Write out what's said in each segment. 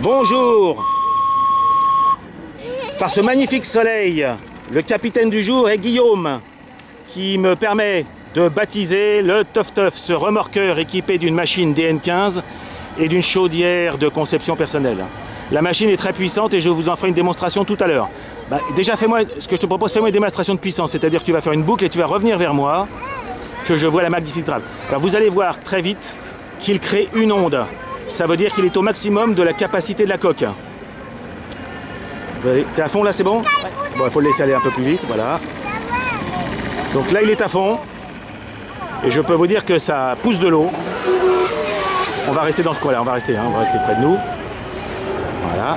Bonjour Par ce magnifique soleil, le capitaine du jour est Guillaume, qui me permet de baptiser le Tough Tough, ce remorqueur équipé d'une machine DN15 et d'une chaudière de conception personnelle. La machine est très puissante et je vous en ferai une démonstration tout à l'heure. Bah, déjà, fais-moi, ce que je te propose, fais-moi une démonstration de puissance, c'est-à-dire que tu vas faire une boucle et tu vas revenir vers moi, que je vois la magnifique. Alors vous allez voir très vite qu'il crée une onde. Ça veut dire qu'il est au maximum de la capacité de la coque. T'es à fond là, c'est bon Bon, il faut le laisser aller un peu plus vite, voilà. Donc là, il est à fond. Et je peux vous dire que ça pousse de l'eau. On va rester dans ce coin-là, on va rester, hein, on va rester près de nous. Voilà.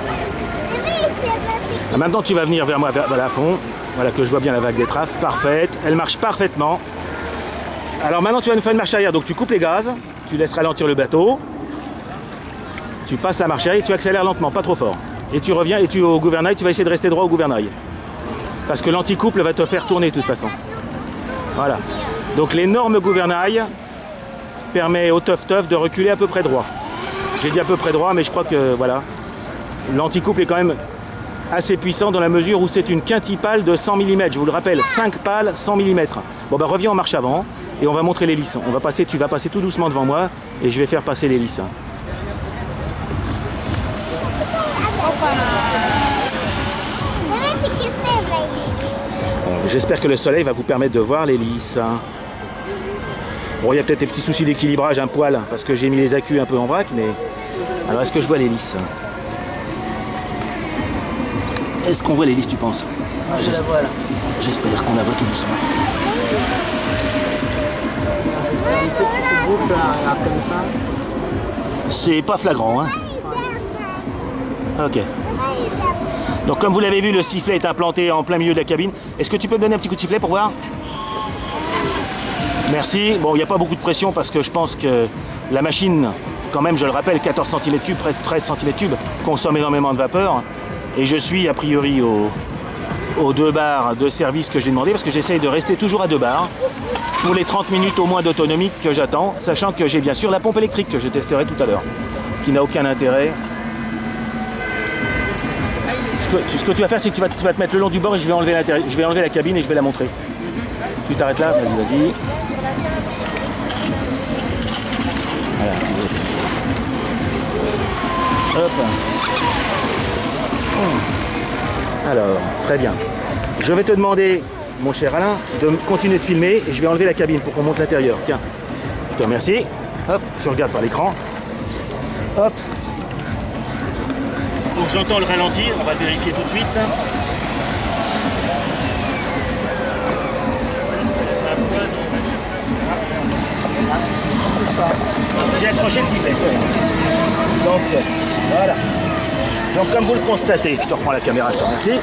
Ah, maintenant, tu vas venir vers moi, vers, voilà, à fond. Voilà, que je vois bien la vague d'étrave. Parfaite. Elle marche parfaitement. Alors maintenant, tu vas nous faire une marche arrière. Donc tu coupes les gaz, tu laisses ralentir le bateau. Tu passes la marche arrière et tu accélères lentement, pas trop fort. Et tu reviens et tu au gouvernail, tu vas essayer de rester droit au gouvernail. Parce que l'anticouple va te faire tourner de toute façon. Voilà. Donc l'énorme gouvernail permet au Tough Tough de reculer à peu près droit. J'ai dit à peu près droit, mais je crois que voilà. L'anticouple est quand même assez puissant dans la mesure où c'est une quintipale de 100 mm. Je vous le rappelle, 5 pales, 100 mm. Bon bah reviens en marche avant et on va montrer l'hélice. On va passer, tu vas passer tout doucement devant moi et je vais faire passer l'hélice. J'espère que le soleil va vous permettre de voir l'hélice. Bon, il y a peut-être des petits soucis d'équilibrage, un poil, parce que j'ai mis les accus un peu en vrac, mais... Alors, est-ce que je vois l'hélice Est-ce qu'on voit l'hélice, tu penses? Ah, J'espère qu'on la voit tout doucement. C'est pas flagrant, hein? Ok. Donc comme vous l'avez vu, le sifflet est implanté en plein milieu de la cabine. Est-ce que tu peux me donner un petit coup de sifflet pour voir? Merci. Bon, il n'y a pas beaucoup de pression parce que je pense que la machine, quand même, je le rappelle, 14 cm3, presque 13 cm3, consomme énormément de vapeur. Et je suis a priori aux deux bars de service que j'ai demandé parce que j'essaye de rester toujours à deux bars pour les 30 minutes au moins d'autonomie que j'attends, sachant que j'ai bien sûr la pompe électrique que je testerai tout à l'heure, qui n'a aucun intérêt ce que tu vas faire, c'est que tu vas, te mettre le long du bord et je vais enlever, je vais enlever la cabine et je vais la montrer. Tu t'arrêtes là, vas-y, vas-y. Voilà. Hop. Alors, très bien. Je vais te demander, mon cher Alain, de continuer de filmer et je vais enlever la cabine pour qu'on monte l'intérieur. Tiens, je te remercie. Hop, tu regardes par l'écran. Hop, donc j'entends le ralenti, on va vérifier tout de suite. J'ai accroché le sifflet, Donc voilà. Donc comme vous le constatez, je te reprends la caméra, je te remercie.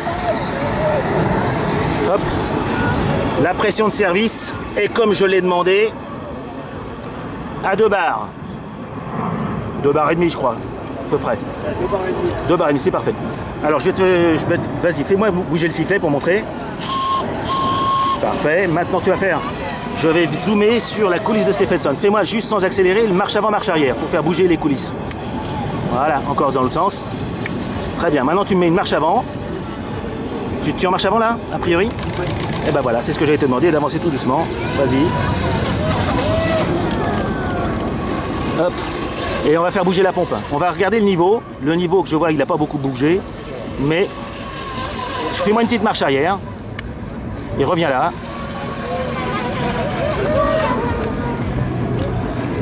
Hop. La pression de service est comme je l'ai demandé à deux barres. Deux barres et demi je crois peu près. Deux barres et demi. Deux barres et demi, c'est parfait. Alors je vais te. Vas-y, fais-moi bouger le sifflet pour montrer. Parfait. Maintenant tu vas faire. Je vais zoomer sur la coulisse de Stephenson. Fais-moi juste sans accélérer, marche avant, marche arrière pour faire bouger les coulisses. Voilà, encore dans l'autre sens. Très bien. Maintenant tu me mets une marche avant. Tu, tu en marche avant là, a priori? Et ben voilà, c'est ce que j'allais te demander, d'avancer tout doucement. Vas-y. Hop. Et on va faire bouger la pompe. On va regarder le niveau. Le niveau que je vois, il n'a pas beaucoup bougé. Mais fais-moi une petite marche arrière. Et reviens là.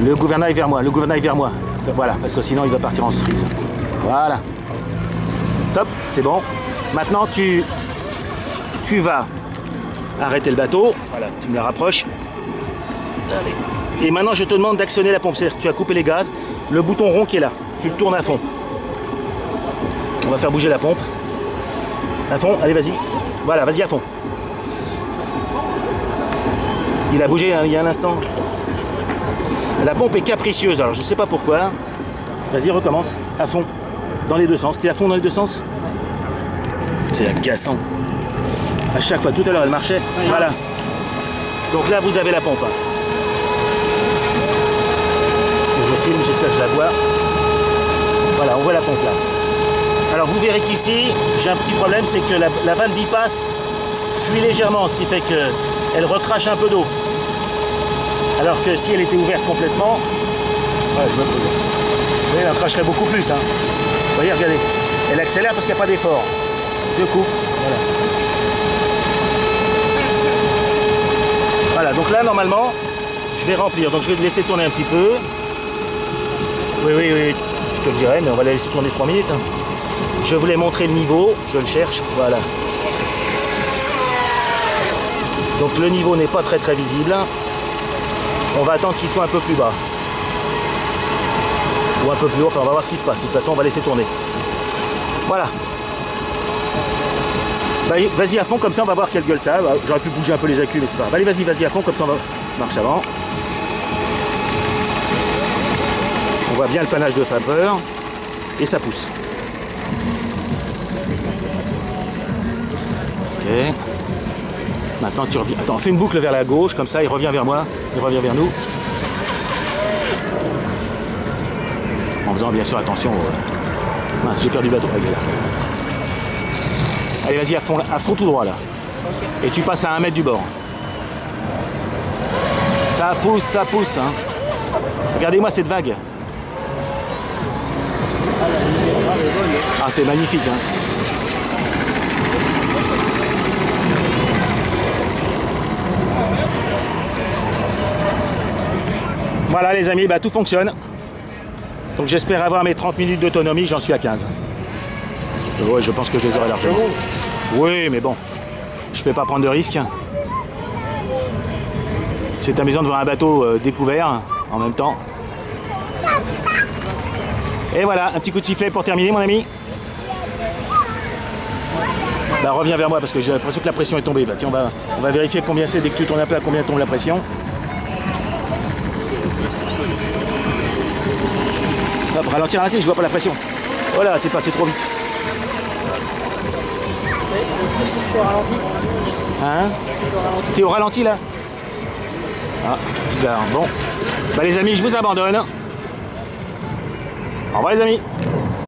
Le gouvernail vers moi, le gouvernail vers moi. Voilà, parce que sinon il va partir en cerise. Voilà. Top, c'est bon. Maintenant tu, tu vas arrêter le bateau. Voilà, tu me la rapproches. Et maintenant je te demande d'actionner la pompe. C'est-à-dire que tu as coupé les gaz le bouton rond qui est là. Tu le tournes à fond. On va faire bouger la pompe. À fond, allez vas-y. Voilà, vas-y à fond. Il a bougé hein, il y a un instant. La pompe est capricieuse, alors je ne sais pas pourquoi. Vas-y, recommence. À fond. Dans les deux sens. T'es à fond dans les deux sens? C'est agaçant. À chaque fois, tout à l'heure elle marchait. Voilà. Donc là vous avez la pompe. J'espère que je la vois. Voilà, on voit la pompe là. Alors vous verrez qu'ici, j'ai un petit problème, c'est que la, la vanne bypass fuit légèrement, ce qui fait qu'elle recrache un peu d'eau. Alors que si elle était ouverte complètement, ouais, je me Vous voyez, elle en cracherait beaucoup plus. Hein. Vous voyez, regardez. Elle accélère parce qu'il n'y a pas d'effort. Je coupe. Voilà. Voilà, donc là, normalement, je vais remplir. Donc je vais laisser tourner un petit peu. Oui, oui, oui, je te le dirai, mais on va la laisser tourner 3 minutes. hein. Je voulais montrer le niveau, je le cherche, voilà. Donc le niveau n'est pas très très visible. On va attendre qu'il soit un peu plus bas. Ou un peu plus haut, enfin on va voir ce qui se passe. De toute façon, on va laisser tourner. Voilà. Bah, Vas-y à fond, comme ça on va voir quelle gueule ça a. Bah, J'aurais pu bouger un peu les accus, mais c'est pas grave. Allez, vas-y, vas-y à fond, comme ça on va... marche avant. On voit bien le panache de vapeur et ça pousse. Ok. Maintenant tu reviens. Attends, fais une boucle vers la gauche, comme ça il revient vers moi, il revient vers nous. En faisant bien sûr attention. au- Mince, j'ai perdu le bateau. Là. Allez, vas-y à fond, à fond tout droit là. Et tu passes à un mètre du bord. Ça pousse, ça pousse. Hein. Regardez-moi cette vague. Ah, c'est magnifique. Hein. Voilà les amis, bah, tout fonctionne. Donc j'espère avoir mes 30 minutes d'autonomie, j'en suis à 15. Ouais, je pense que je les aurai largement. Oui, mais bon, je fais pas prendre de risques. C'est amusant de voir un bateau euh, découvert en même temps. Et voilà, un petit coup de sifflet pour terminer, mon ami. Bah, reviens vers moi parce que j'ai l'impression que la pression est tombée. Bah, tiens, on va, on va vérifier combien c'est dès que tu tournes un peu à combien tombe la pression. Hop, ralentir, ralentir, je vois pas la pression. Voilà, t'es passé trop vite. Hein? T'es au ralenti là? Ah, bizarre. Bon. Bah les amis, je vous abandonne. Au revoir les amis.